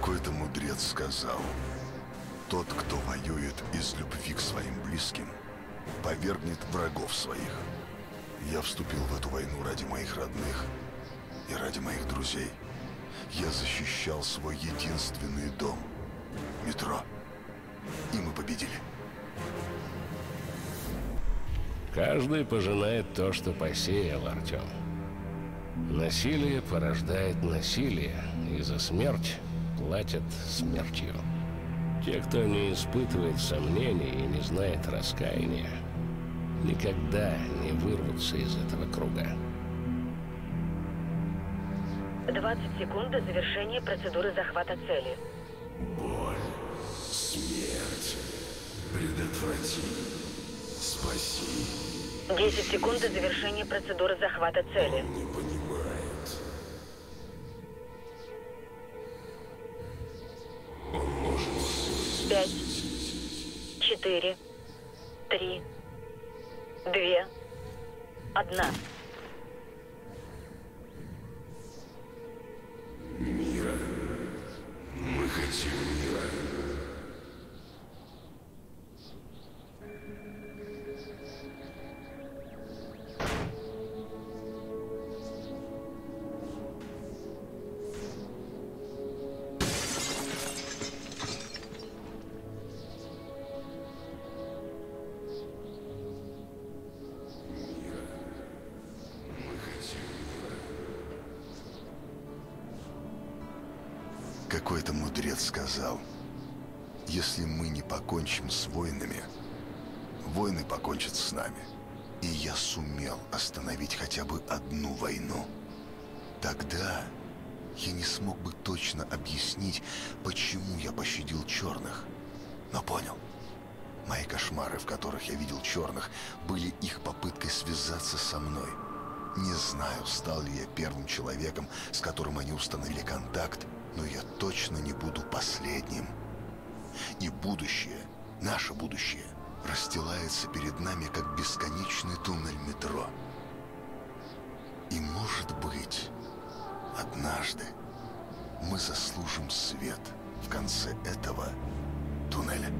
Какой-то мудрец сказал, тот, кто воюет из любви к своим близким, повергнет врагов своих. Я вступил в эту войну ради моих родных и ради моих друзей. Я защищал свой единственный дом — метро. И мы победили. Каждый пожинает то, что посеял, Артем. Насилие порождает насилие, и за смерть платят смертью. Те, кто не испытывает сомнений и не знает раскаяния, никогда не вырвутся из этого круга. 20 секунд до завершения процедуры захвата цели. Боль, смерть, предотврати, спаси. 10 секунд до завершения процедуры захвата цели. Не Пять, четыре, три, две, одна. Какой-то мудрец сказал, если мы не покончим с войнами, войны покончат с нами. И я сумел остановить хотя бы одну войну. Тогда я не смог бы точно объяснить, почему я пощадил черных. Но понял. Мои кошмары, в которых я видел черных, были их попыткой связаться со мной. Не знаю, стал ли я первым человеком, с которым они установили контакт, но я точно не буду последним. И будущее, наше будущее, расстилается перед нами, как бесконечный туннель метро. И может быть, однажды мы заслужим свет в конце этого туннеля.